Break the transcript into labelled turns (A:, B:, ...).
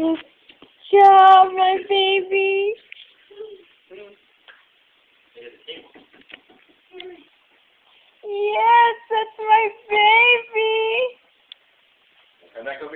A: Good job, my baby. Yes, that's my baby.
B: And that goes.